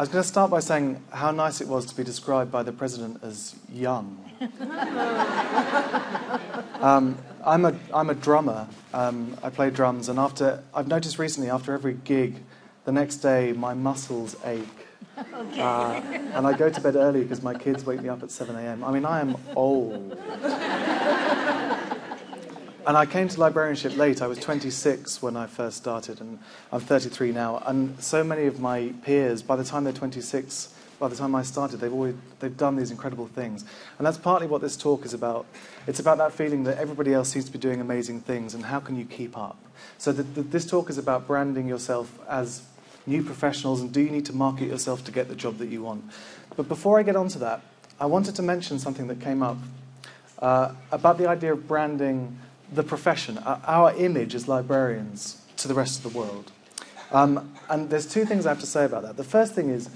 I was going to start by saying how nice it was to be described by the president as young. um, I'm, a, I'm a drummer. Um, I play drums, and after I've noticed recently, after every gig, the next day my muscles ache. Okay. Uh, and I go to bed early because my kids wake me up at 7 a.m. I mean, I am old. And I came to librarianship late. I was 26 when I first started, and I'm 33 now. And so many of my peers, by the time they're 26, by the time I started, they've always they've done these incredible things. And that's partly what this talk is about. It's about that feeling that everybody else seems to be doing amazing things, and how can you keep up? So the, the, this talk is about branding yourself as new professionals, and do you need to market yourself to get the job that you want? But before I get on to that, I wanted to mention something that came up uh, about the idea of branding the profession, our image as librarians to the rest of the world. Um, and there's two things I have to say about that. The first thing is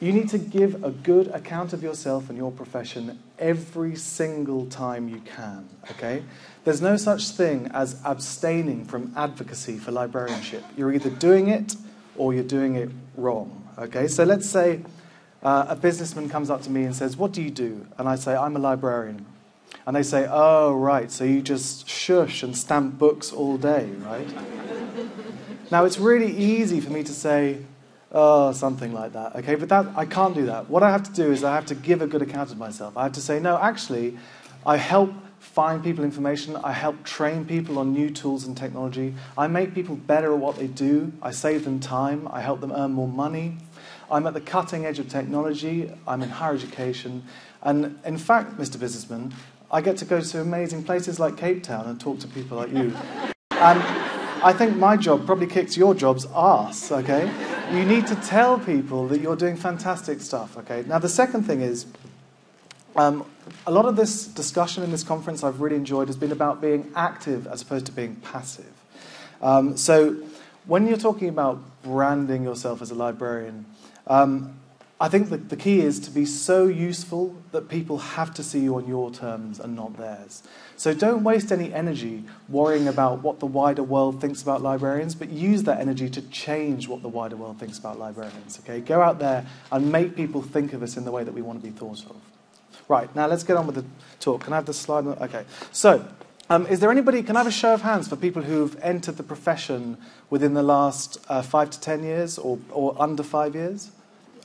you need to give a good account of yourself and your profession every single time you can, okay? There's no such thing as abstaining from advocacy for librarianship. You're either doing it or you're doing it wrong, okay? So let's say uh, a businessman comes up to me and says, What do you do? And I say, I'm a librarian. And they say, oh, right, so you just shush and stamp books all day, right? now, it's really easy for me to say, oh, something like that, okay? But that, I can't do that. What I have to do is I have to give a good account of myself. I have to say, no, actually, I help find people information. I help train people on new tools and technology. I make people better at what they do. I save them time. I help them earn more money. I'm at the cutting edge of technology. I'm in higher education. And in fact, Mr. Businessman, I get to go to amazing places like Cape Town and talk to people like you. And I think my job probably kicks your job's ass, okay? You need to tell people that you're doing fantastic stuff, okay? Now, the second thing is, um, a lot of this discussion in this conference I've really enjoyed has been about being active as opposed to being passive. Um, so, when you're talking about branding yourself as a librarian, um, I think the, the key is to be so useful that people have to see you on your terms and not theirs. So don't waste any energy worrying about what the wider world thinks about librarians, but use that energy to change what the wider world thinks about librarians. Okay? Go out there and make people think of us in the way that we want to be thought of. Right, now let's get on with the talk. Can I have the slide? Okay. So, um, is there anybody, can I have a show of hands for people who've entered the profession within the last uh, five to ten years or, or under five years?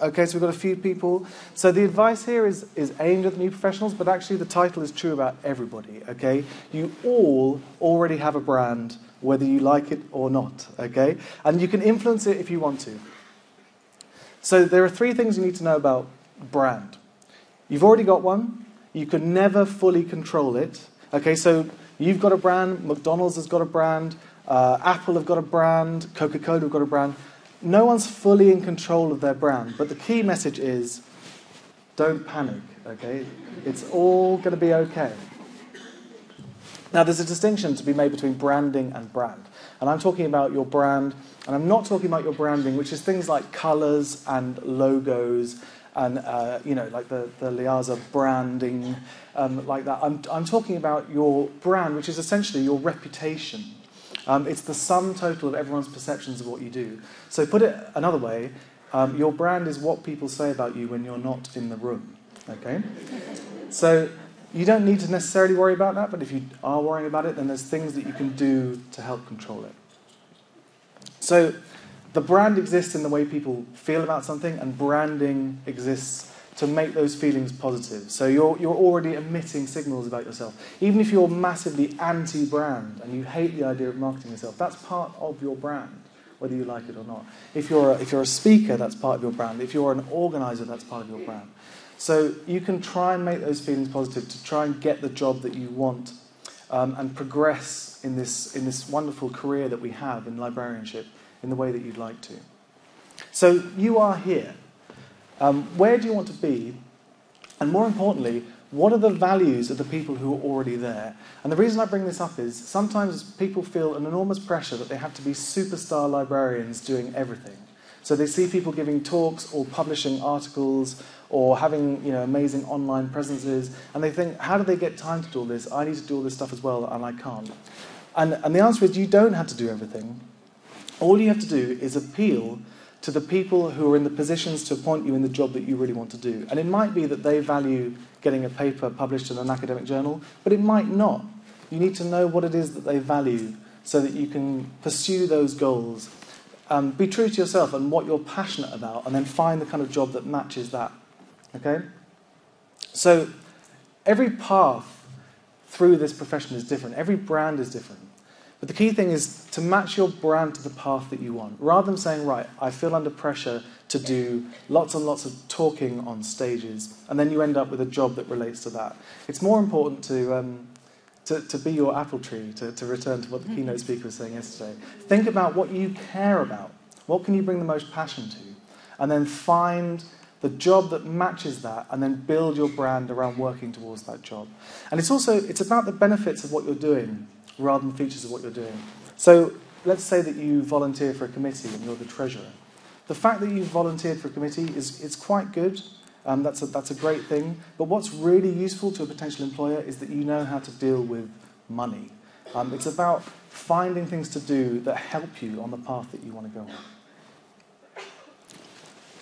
Okay, so we've got a few people. So the advice here is, is aimed at the new professionals, but actually the title is true about everybody. Okay, you all already have a brand, whether you like it or not. Okay, and you can influence it if you want to. So there are three things you need to know about brand. You've already got one. You can never fully control it. Okay, so you've got a brand. McDonald's has got a brand. Uh, Apple have got a brand. Coca-Cola have got a brand no one's fully in control of their brand, but the key message is don't panic, okay? It's all going to be okay. Now, there's a distinction to be made between branding and brand. And I'm talking about your brand, and I'm not talking about your branding, which is things like colors and logos and, uh, you know, like the, the LIASA branding, um, like that. I'm, I'm talking about your brand, which is essentially your reputation um, it's the sum total of everyone's perceptions of what you do. So, put it another way, um, your brand is what people say about you when you're not in the room. Okay? So, you don't need to necessarily worry about that, but if you are worrying about it, then there's things that you can do to help control it. So, the brand exists in the way people feel about something, and branding exists to make those feelings positive. So you're, you're already emitting signals about yourself. Even if you're massively anti brand and you hate the idea of marketing yourself, that's part of your brand, whether you like it or not. If you're a, if you're a speaker, that's part of your brand. If you're an organizer, that's part of your brand. So you can try and make those feelings positive to try and get the job that you want um, and progress in this, in this wonderful career that we have in librarianship in the way that you'd like to. So you are here um, where do you want to be? And more importantly, what are the values of the people who are already there? And the reason I bring this up is sometimes people feel an enormous pressure that they have to be superstar librarians doing everything. So they see people giving talks or publishing articles or having you know, amazing online presences, and they think, how do they get time to do all this? I need to do all this stuff as well, and I can't. And, and the answer is, you don't have to do everything. All you have to do is appeal to the people who are in the positions to appoint you in the job that you really want to do. And it might be that they value getting a paper published in an academic journal, but it might not. You need to know what it is that they value so that you can pursue those goals. Um, be true to yourself and what you're passionate about, and then find the kind of job that matches that. Okay? So, every path through this profession is different, every brand is different. But the key thing is to match your brand to the path that you want. Rather than saying, right, I feel under pressure to do lots and lots of talking on stages, and then you end up with a job that relates to that. It's more important to, um, to, to be your apple tree, to, to return to what the keynote speaker was saying yesterday. Think about what you care about. What can you bring the most passion to? And then find the job that matches that and then build your brand around working towards that job. And it's also it's about the benefits of what you're doing rather than features of what you're doing. So let's say that you volunteer for a committee and you're the treasurer. The fact that you've volunteered for a committee is it's quite good. Um, that's, a, that's a great thing. But what's really useful to a potential employer is that you know how to deal with money. Um, it's about finding things to do that help you on the path that you want to go on.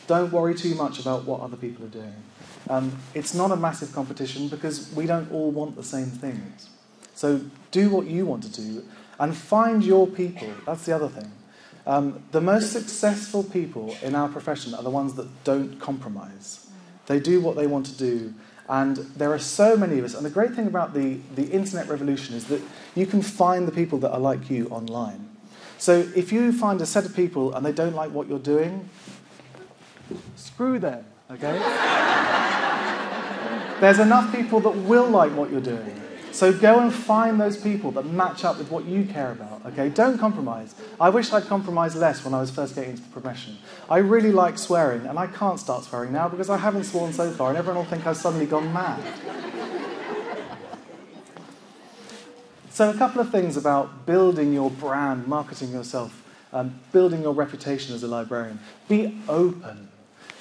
Don't worry too much about what other people are doing. Um, it's not a massive competition because we don't all want the same things. So do what you want to do and find your people. That's the other thing. Um, the most successful people in our profession are the ones that don't compromise. They do what they want to do. And there are so many of us. And the great thing about the, the internet revolution is that you can find the people that are like you online. So if you find a set of people and they don't like what you're doing, screw them, okay? There's enough people that will like what you're doing. So go and find those people that match up with what you care about. Okay, don't compromise. I wish I'd compromised less when I was first getting into the profession. I really like swearing, and I can't start swearing now because I haven't sworn so far, and everyone will think I've suddenly gone mad. so a couple of things about building your brand, marketing yourself, um, building your reputation as a librarian. Be open.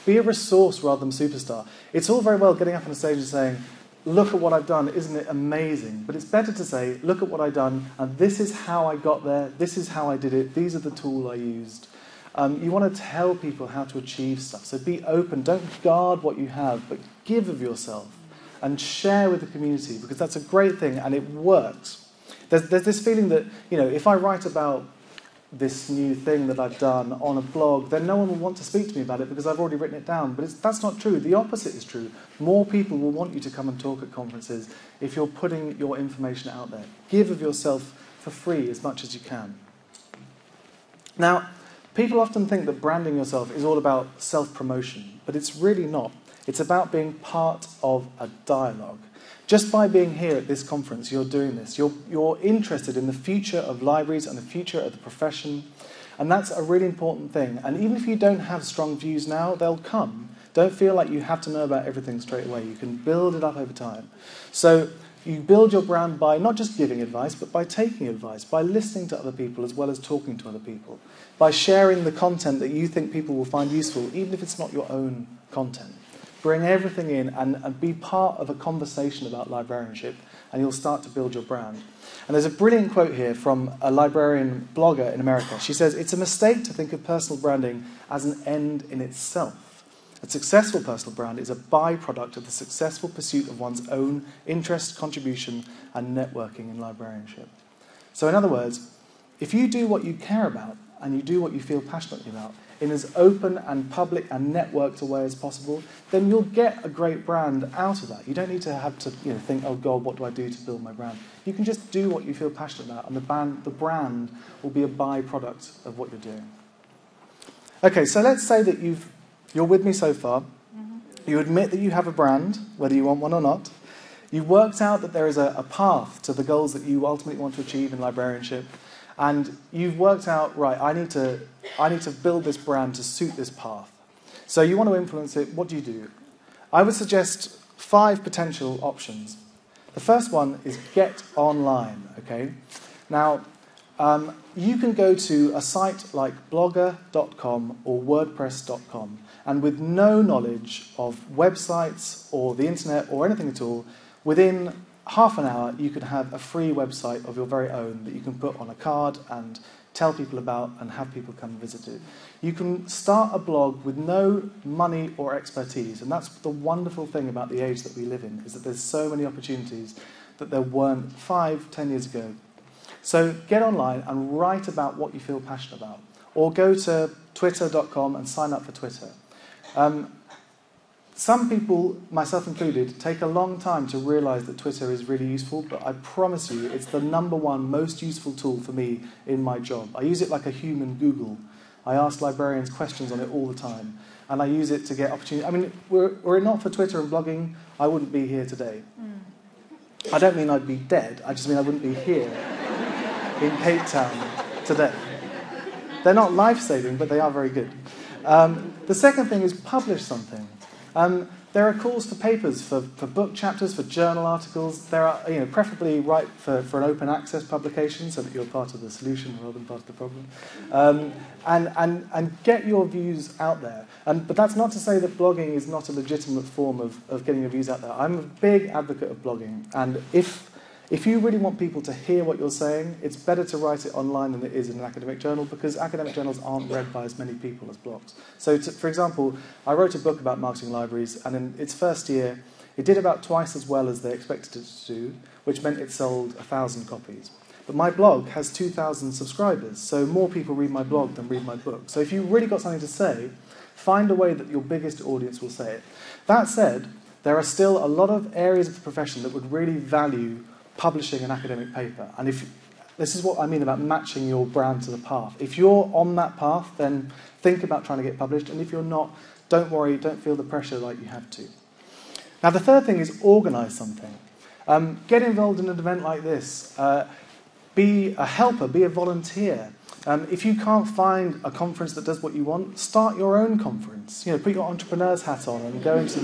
Be a resource rather than superstar. It's all very well getting up on a stage and saying, look at what I've done, isn't it amazing? But it's better to say, look at what I've done, and this is how I got there, this is how I did it, these are the tools I used. Um, you want to tell people how to achieve stuff. So be open, don't guard what you have, but give of yourself and share with the community because that's a great thing and it works. There's, there's this feeling that, you know, if I write about this new thing that I've done on a blog, then no one will want to speak to me about it because I've already written it down. But that's not true. The opposite is true. More people will want you to come and talk at conferences if you're putting your information out there. Give of yourself for free as much as you can. Now, people often think that branding yourself is all about self promotion, but it's really not. It's about being part of a dialogue. Just by being here at this conference, you're doing this. You're, you're interested in the future of libraries and the future of the profession. And that's a really important thing. And even if you don't have strong views now, they'll come. Don't feel like you have to know about everything straight away. You can build it up over time. So you build your brand by not just giving advice, but by taking advice, by listening to other people as well as talking to other people, by sharing the content that you think people will find useful, even if it's not your own content. Bring everything in and, and be part of a conversation about librarianship, and you'll start to build your brand. And there's a brilliant quote here from a librarian blogger in America. She says, It's a mistake to think of personal branding as an end in itself. A successful personal brand is a byproduct of the successful pursuit of one's own interest, contribution, and networking in librarianship. So, in other words, if you do what you care about and you do what you feel passionately about, in as open and public and networked a way as possible, then you'll get a great brand out of that. You don't need to have to you know, think, oh God, what do I do to build my brand? You can just do what you feel passionate about, and the, band, the brand will be a byproduct of what you're doing. Okay, so let's say that you've, you're with me so far. Mm-hmm. You admit that you have a brand, whether you want one or not. You've worked out that there is a, a path to the goals that you ultimately want to achieve in librarianship and you've worked out right i need to i need to build this brand to suit this path. So you want to influence it. What do you do? I would suggest five potential options. The first one is get online okay? Now um, you can go to a site like blogger.com or wordpress.com and with no knowledge of websites or the internet or anything at all within half an hour, you could have a free website of your very own that you can put on a card and tell people about and have people come visit it. You can start a blog with no money or expertise, and that's the wonderful thing about the age that we live in, is that there's so many opportunities that there weren't five, ten years ago. So get online and write about what you feel passionate about, or go to twitter.com and sign up for Twitter. Um, some people, myself included, take a long time to realize that Twitter is really useful, but I promise you, it's the number one most useful tool for me in my job. I use it like a human Google. I ask librarians questions on it all the time, and I use it to get opportunities. I mean, were, were it not for Twitter and blogging, I wouldn't be here today. Mm. I don't mean I'd be dead, I just mean I wouldn't be here in Cape Town today. They're not life saving, but they are very good. Um, the second thing is publish something. Um, there are calls for papers, for, for book chapters, for journal articles. There are, you know, preferably write for, for an open access publication so that you're part of the solution rather than part of the problem. Um, and, and, and get your views out there. And, but that's not to say that blogging is not a legitimate form of, of getting your views out there. I'm a big advocate of blogging. And if if you really want people to hear what you're saying, it's better to write it online than it is in an academic journal because academic journals aren't read by as many people as blogs. So, to, for example, I wrote a book about marketing libraries, and in its first year, it did about twice as well as they expected it to do, which meant it sold a thousand copies. But my blog has 2,000 subscribers, so more people read my blog than read my book. So if you've really got something to say, find a way that your biggest audience will say it. That said, there are still a lot of areas of the profession that would really value publishing an academic paper. And if this is what I mean about matching your brand to the path. If you're on that path, then think about trying to get published. And if you're not, don't worry, don't feel the pressure like you have to. Now, the third thing is organize something. Um, get involved in an event like this. Uh, be a helper, be a volunteer. Um, if you can't find a conference that does what you want, start your own conference. You know, put your entrepreneur's hat on and go into,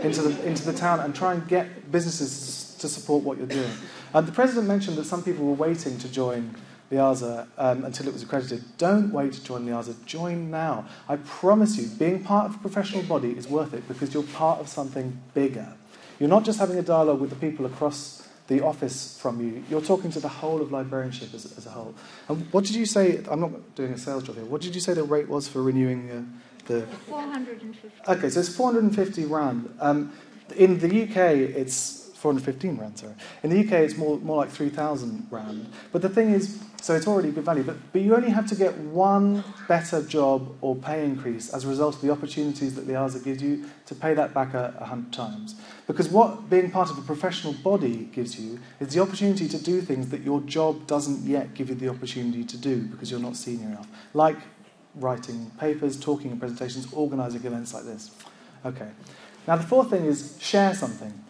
into, the, into the town and try and get businesses to support what you're doing. Uh, the president mentioned that some people were waiting to join LIASA um, until it was accredited. Don't wait to join LIASA. Join now. I promise you, being part of a professional body is worth it because you're part of something bigger. You're not just having a dialogue with the people across the office from you. You're talking to the whole of librarianship as, as a whole. And what did you say? I'm not doing a sales job here. What did you say the rate was for renewing uh, the? 450. Okay, so it's 450 rand. Um, in the UK, it's 415 rand, sorry. In the UK, it's more, more like 3,000 rand. But the thing is, so it's already good value, but, but you only have to get one better job or pay increase as a result of the opportunities that the LIASA gives you to pay that back a, a hundred times. Because what being part of a professional body gives you is the opportunity to do things that your job doesn't yet give you the opportunity to do because you're not senior enough. Like writing papers, talking in presentations, organising events like this. Okay. Now, the fourth thing is share something.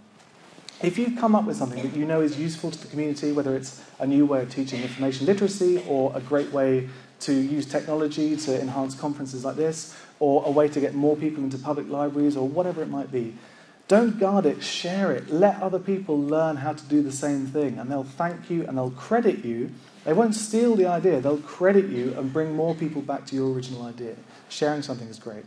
If you come up with something that you know is useful to the community, whether it's a new way of teaching information literacy or a great way to use technology to enhance conferences like this, or a way to get more people into public libraries, or whatever it might be, don't guard it, share it. Let other people learn how to do the same thing, and they'll thank you and they'll credit you. They won't steal the idea, they'll credit you and bring more people back to your original idea. Sharing something is great.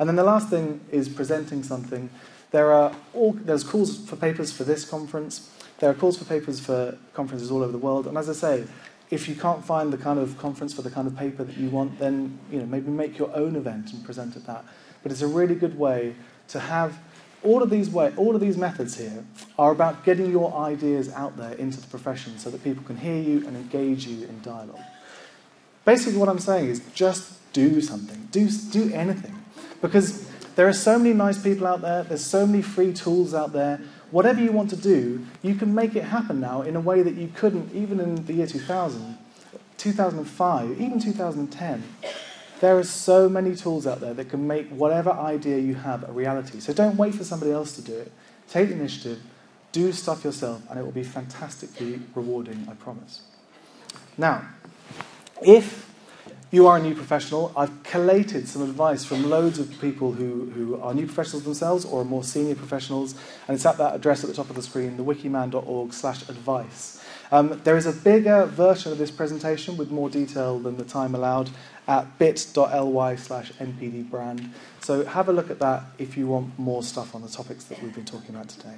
And then the last thing is presenting something there are all, there's calls for papers for this conference. There are calls for papers for conferences all over the world. And as I say, if you can't find the kind of conference for the kind of paper that you want, then you know maybe make your own event and present at that. But it's a really good way to have all of these way, all of these methods here are about getting your ideas out there into the profession so that people can hear you and engage you in dialogue. Basically, what I'm saying is just do something. Do do anything, because there are so many nice people out there, there's so many free tools out there. Whatever you want to do, you can make it happen now in a way that you couldn't even in the year 2000, 2005, even 2010. There are so many tools out there that can make whatever idea you have a reality. So don't wait for somebody else to do it. Take the initiative, do stuff yourself, and it will be fantastically rewarding, I promise. Now, if you are a new professional. I've collated some advice from loads of people who, who are new professionals themselves or more senior professionals, and it's at that address at the top of the screen, thewikiman.org slash advice. Um, there is a bigger version of this presentation with more detail than the time allowed at bit.ly slash npdbrand. So have a look at that if you want more stuff on the topics that we've been talking about today.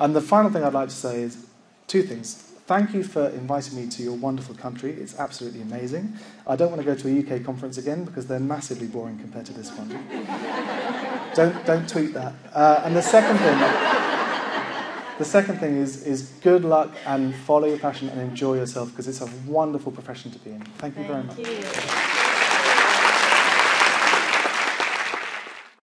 And the final thing I'd like to say is two things. Thank you for inviting me to your wonderful country. It's absolutely amazing. I don't want to go to a UK conference again because they're massively boring compared to this one. don't, don't tweet that. Uh, and the second thing, the second thing is, is good luck and follow your passion and enjoy yourself because it's a wonderful profession to be in. Thank you Thank very much. You.